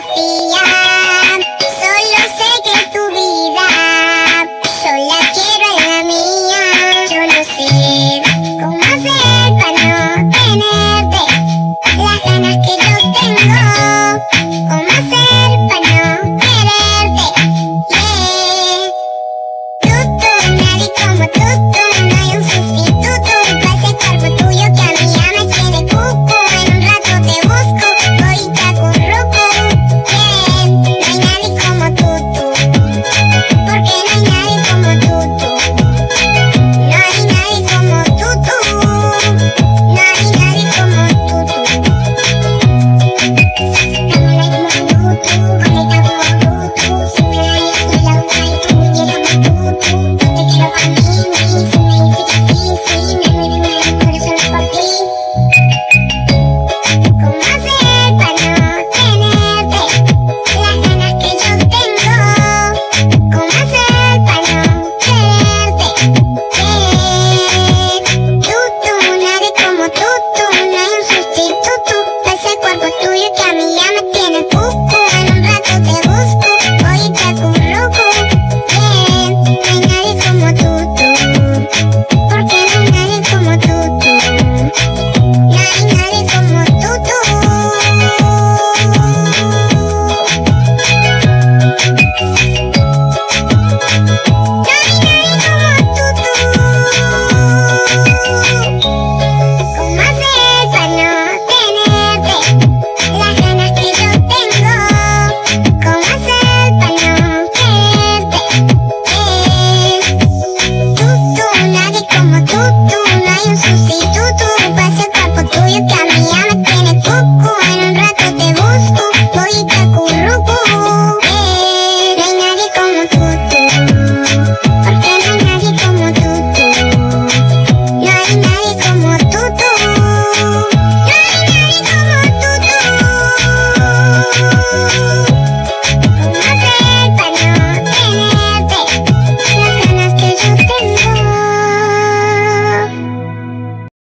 Sophie.